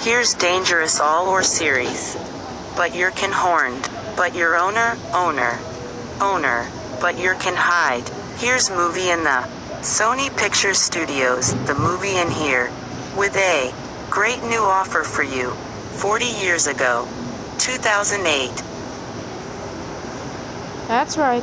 Here's Dangerous All or Series. But you're can horned. But your owner, owner, owner. But you're can hide. Here's movie in the Sony Pictures Studios, the movie in here. With a great new offer for you. 40 years ago. 2008. That's right.